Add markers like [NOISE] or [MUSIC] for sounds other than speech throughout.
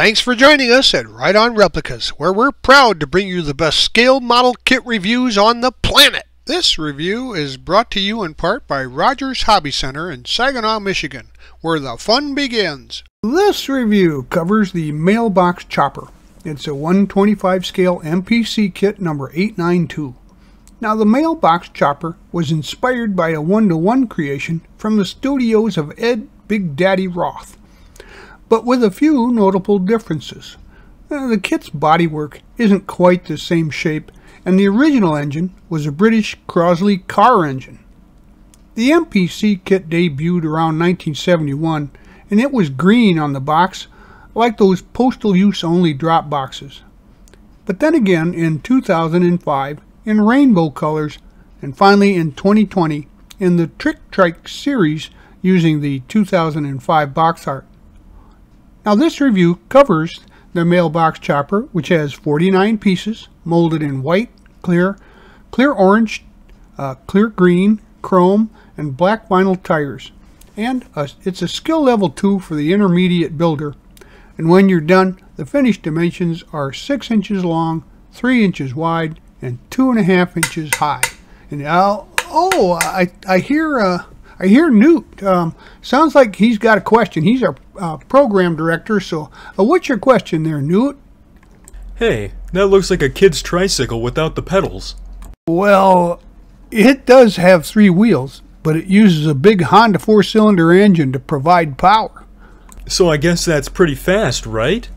Thanks for joining us at Right On Replicas, where we're proud to bring you the best scale model kit reviews on the planet. This review is brought to you in part by Rogers Hobby Center in Saginaw, Michigan, where the fun begins. This review covers the Mailbox Chopper. It's a 125 scale MPC kit number 892. Now, the Mailbox Chopper was inspired by a one to one creation from the studios of Ed Big Daddy Roth but with a few notable differences. Uh, the kit's bodywork isn't quite the same shape, and the original engine was a British Crosley car engine. The MPC kit debuted around 1971, and it was green on the box, like those postal use only drop boxes. But then again in 2005 in rainbow colors, and finally in 2020 in the Trick Trike series using the 2005 box art. Now this review covers the mailbox chopper, which has 49 pieces molded in white, clear, clear orange, uh, clear green, chrome, and black vinyl tires. And a, it's a skill level 2 for the intermediate builder. And when you're done, the finished dimensions are 6 inches long, 3 inches wide, and 2.5 inches high. And now, oh, I, I hear uh, I hear Newt. Um, sounds like he's got a question. He's our uh, program director. So, uh, what's your question there, Newt? Hey, that looks like a kid's tricycle without the pedals. Well, it does have three wheels, but it uses a big Honda four cylinder engine to provide power. So, I guess that's pretty fast, right?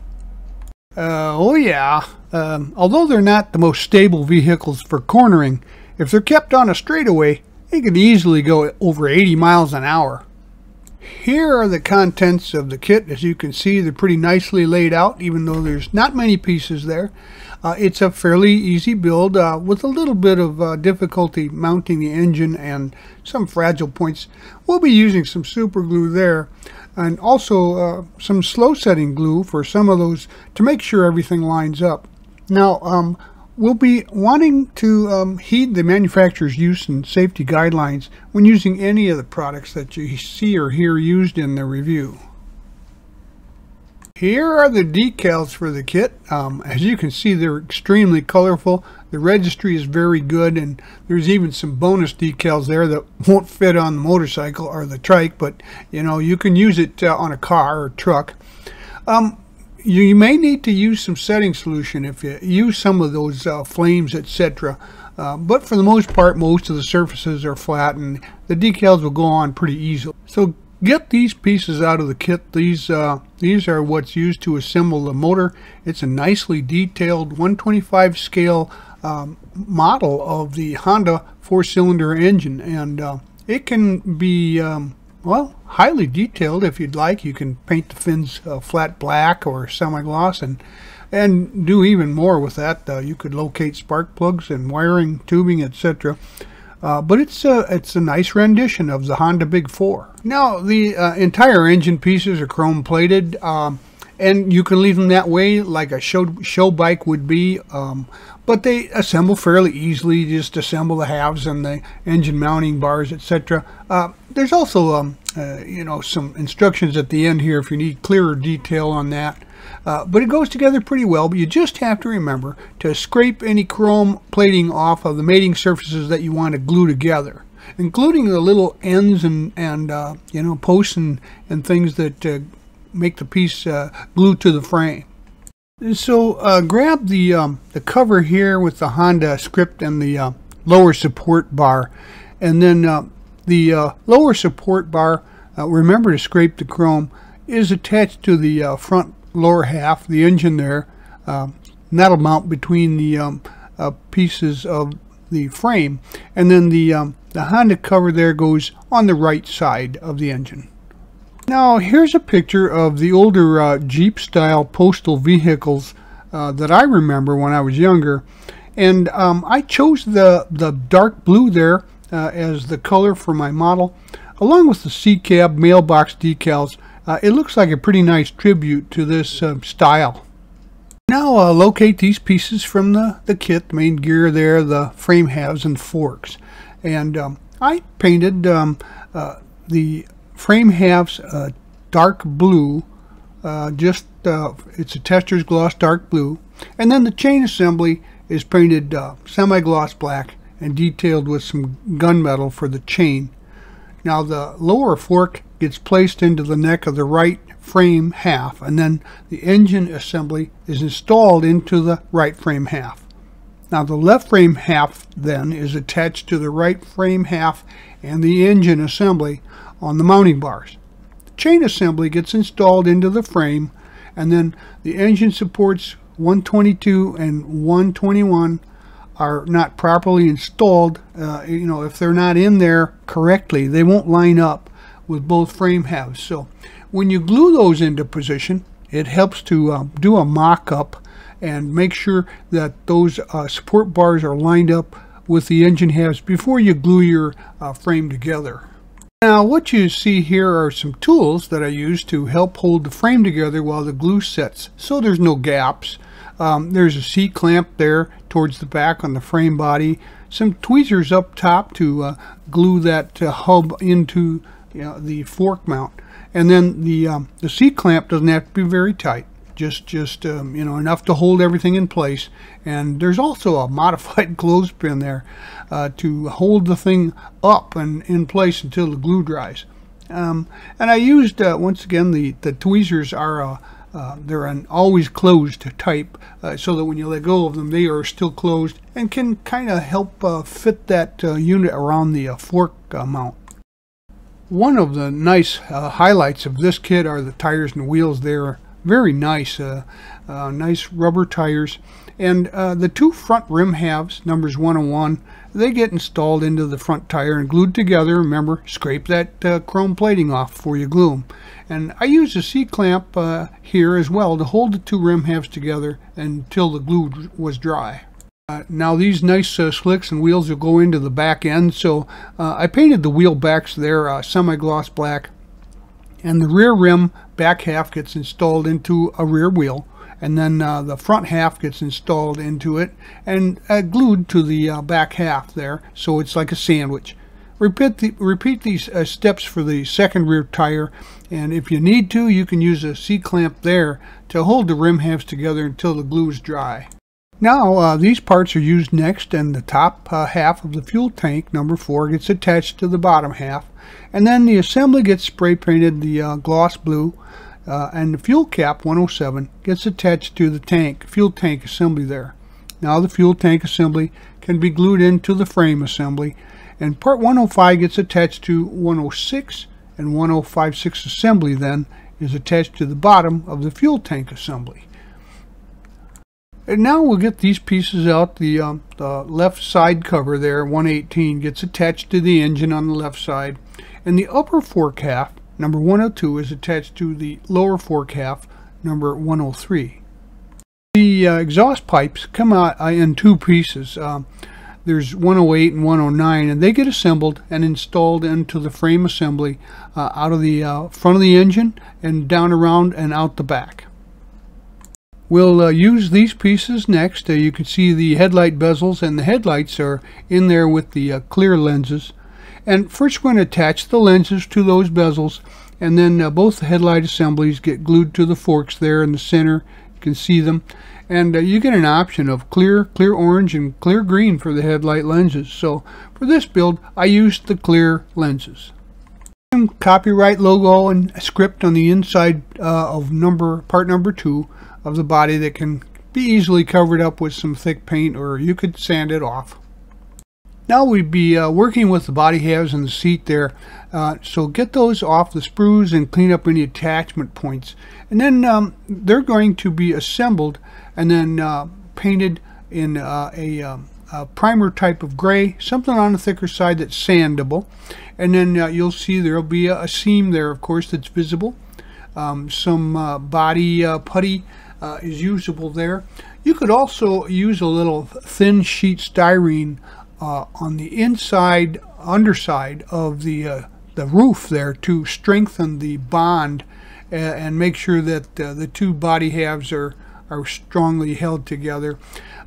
Uh, oh, yeah. Um, although they're not the most stable vehicles for cornering, if they're kept on a straightaway, they could easily go over 80 miles an hour. Here are the contents of the kit. As you can see, they're pretty nicely laid out, even though there's not many pieces there. Uh, it's a fairly easy build uh, with a little bit of uh, difficulty mounting the engine and some fragile points. We'll be using some super glue there and also uh, some slow setting glue for some of those to make sure everything lines up. Now, um, We'll be wanting to um, heed the manufacturer's use and safety guidelines when using any of the products that you see or hear used in the review. Here are the decals for the kit. Um, as you can see, they're extremely colorful. The registry is very good, and there's even some bonus decals there that won't fit on the motorcycle or the trike, but you know you can use it uh, on a car or truck. Um, you may need to use some setting solution if you use some of those uh, flames, etc. Uh, but for the most part, most of the surfaces are flat and the decals will go on pretty easily. So get these pieces out of the kit. These uh, these are what's used to assemble the motor. It's a nicely detailed 125 scale um, model of the Honda four-cylinder engine, and uh, it can be um, well, highly detailed if you'd like. You can paint the fins uh, flat black or semi-gloss and and do even more with that. Uh, you could locate spark plugs and wiring, tubing, etc. Uh, but it's a, it's a nice rendition of the Honda Big 4. Now, the uh, entire engine pieces are chrome plated. Um, and you can leave them that way like a show, show bike would be um, but they assemble fairly easily you just assemble the halves and the engine mounting bars etc uh, there's also um, uh, you know some instructions at the end here if you need clearer detail on that. Uh, but it goes together pretty well but you just have to remember to scrape any chrome plating off of the mating surfaces that you want to glue together including the little ends and and uh, you know posts and and things that uh, make the piece uh, glued to the frame. So uh, grab the um, the cover here with the Honda script and the uh, lower support bar, and then uh, the uh, lower support bar. Uh, remember to scrape the chrome is attached to the front lower half, the engine there. Um, that'll mount between the um, pieces of the frame, and then the um, the Honda cover there goes on the right side of the engine. Now here's a picture of the older uh, Jeep style postal vehicles uh, that I remember when I was younger. And um, I chose the, the dark blue there uh, as the color for my model along with the C-cab mailbox decals. Uh, it looks like a pretty nice tribute to this uh, style. Now uh, locate these pieces from the, the kit, the main gear there, the frame halves and forks. And um, I painted um, the frame halves uh, dark blue uh, just uh, it's a Testors gloss dark blue, and then the chain assembly is painted uh, semi-gloss black and detailed with some gunmetal for the chain. Now the lower fork gets placed into the neck of the right frame half, and then the engine assembly is installed into the right frame half. Now the left frame half then is attached to the right frame half and the engine assembly on the mounting bars. The chain assembly gets installed into the frame and then the engine supports 122 and 121 are not properly installed. Uh, you know if they're not in there correctly they won't line up with both frame halves. So when you glue those into position it helps to uh, do a mock-up and make sure that those uh, support bars are lined up with the engine halves before you glue your uh, frame together now what you see here are some tools that I use to help hold the frame together while the glue sets so there's no gaps. Um, there's a C-clamp there towards the back on the frame body, some tweezers up top to uh, glue that uh, hub into you know, the fork mount. And then the, um, the C-clamp doesn't have to be very tight just just um, you know enough to hold everything in place. And there's also a [LAUGHS] modified clothespin there uh, to hold the thing up and in place until the glue dries. Um, and I used uh, once again the the tweezers are uh, uh they're an always closed type uh, so that when you let go of them they are still closed and can kind of help uh, fit that unit around the fork mount one of the nice highlights of this kit are the tires and wheels there very nice, uh, uh, nice rubber tires. And uh, the two front rim halves, numbers 101, they get installed into the front tire and glued together. Remember, scrape that uh, chrome plating off before you glue them. And I use a C-clamp uh, here as well to hold the two rim halves together until the glue was dry. Uh, now these nice slicks and wheels will go into the back end so I painted the wheel backs there semi-gloss black and the rear rim back half gets installed into a rear wheel and then uh, the front half gets installed into it and uh, glued to the uh, back half there so it's like a sandwich. Repeat, the, repeat these uh, steps for the second rear tire and if you need to you can use a C-clamp there to hold the rim halves together until the glue is dry now uh, these parts are used next and the top uh, half of the fuel tank number 4 gets attached to the bottom half. And then the assembly gets spray painted the uh, gloss blue uh, and the fuel cap 107 gets attached to the tank fuel tank assembly there. Now the fuel tank assembly can be glued into the frame assembly and part 105 gets attached to 106 and 1056 assembly then is attached to the bottom of the fuel tank assembly and now we'll get these pieces out. The, um, the left side cover there, 118, gets attached to the engine on the left side. And the upper fork half, number 102, is attached to the lower fork half, number 103. The uh, exhaust pipes come out uh, in two pieces. Uh, there's 108 and 109, and they get assembled and installed into the frame assembly uh, out of the uh, front of the engine and down around and out the back. We'll uh, use these pieces next. Uh, you can see the headlight bezels and the headlights are in there with the uh, clear lenses. And first we're going to attach the lenses to those bezels and then uh, both the headlight assemblies get glued to the forks there in the center. You can see them. And uh, you get an option of clear, clear orange, and clear green for the headlight lenses. So for this build, I used the clear lenses copyright logo and script on the inside uh, of number part number two of the body that can be easily covered up with some thick paint or you could sand it off. Now we'd be uh, working with the body halves and the seat there. Uh, so get those off the sprues and clean up any attachment points. And then um, they're going to be assembled and then uh, painted in uh, a, um, a, primer type of gray, something on the thicker side that's sandable. And then uh, you'll see there'll be a, a, seam there, of course, that's visible. Um, some uh, body putty uh, is usable there. You could also use a little thin sheet styrene uh, on the inside underside of the uh, the roof there to strengthen the bond and, and make sure that uh, the two body halves are are strongly held together.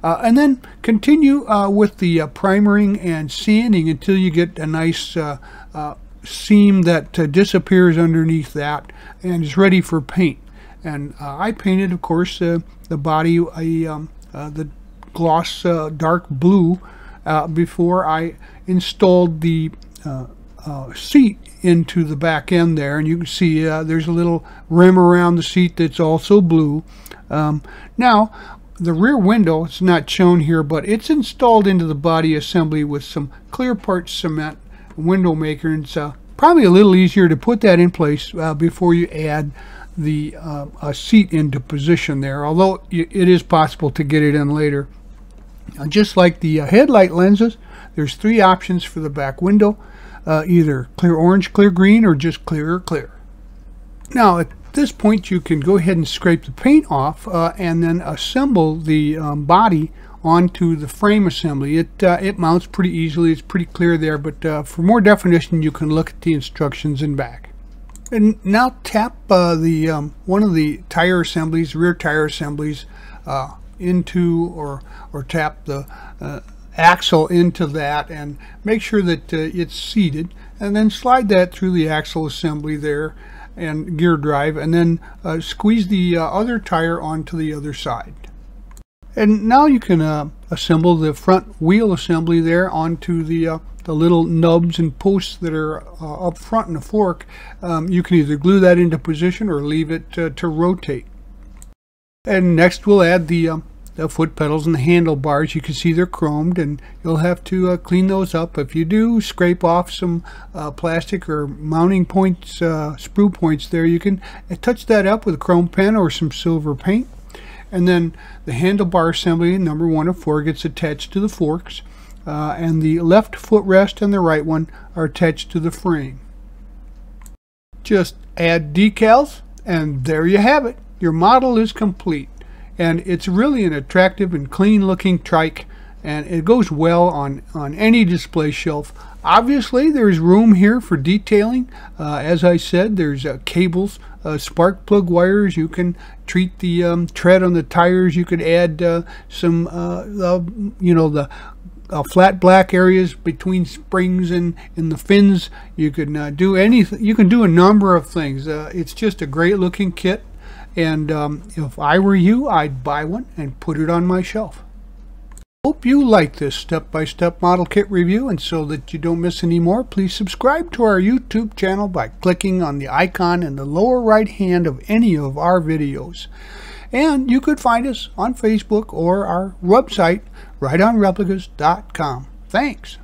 Uh, and then continue uh, with the primering and sanding until you get a nice seam that disappears underneath that and is ready for paint And uh, I painted, of course, uh, the body a um, uh, the gloss uh, dark blue before I installed the seat into the back end there. And you can see there's a little rim around the seat that's also blue. Um, now, the rear window, it's not shown here, but it's installed into the body assembly with some clear part cement window maker. And it's uh, probably a little easier to put that in place uh, before you add the uh, seat into position there, although it is possible to get it in later. just like the uh, headlight lenses, there's three options for the back window, uh, either clear orange, clear green, or just clear or clear. Now, at this point, you can go ahead and scrape the paint off uh, and then assemble the um, body onto the frame assembly. It, uh, it mounts pretty easily. It's pretty clear there, but uh, for more definition, you can look at the instructions in back. And now tap uh, the um, one of the tire assemblies, rear tire assemblies, uh, into or or tap the uh, axle into that and make sure that uh, it's seated and then slide that through the axle assembly there and gear drive and then uh, squeeze the uh, other tire onto the other side. And now you can uh, assemble the front wheel assembly there onto the uh, the little nubs and posts that are uh, up front in the fork. Um, you can either glue that into position or leave it uh, to rotate. And next we'll add the, um, the foot pedals and the handlebars. You can see they're chromed and you'll have to uh, clean those up. If you do scrape off some uh, plastic or mounting points, sprue points there, you can touch that up with a chrome pen or some silver paint. And then the handlebar assembly, number one of four, gets attached to the forks. Uh, and the left footrest and the right one are attached to the frame. Just add decals and there you have it. Your model is complete. And it's really an attractive and clean looking trike and it goes well on, on any display shelf. Obviously, there's room here for detailing. Uh, as I said, there's uh, cables, uh, spark plug wires. You can treat the um, tread on the tires. You could add uh, some, uh, you know, the uh, flat black areas between springs and, and the fins. You can uh, do anything. You can do a number of things. Uh, it's just a great looking kit. And um, if I were you, I'd buy one and put it on my shelf. Hope you like this step-by-step -step model kit review and so that you don't miss any more, please subscribe to our YouTube channel by clicking on the icon in the lower right hand of any of our videos. And you could find us on Facebook or our website, rightonreplicas.com. Thanks.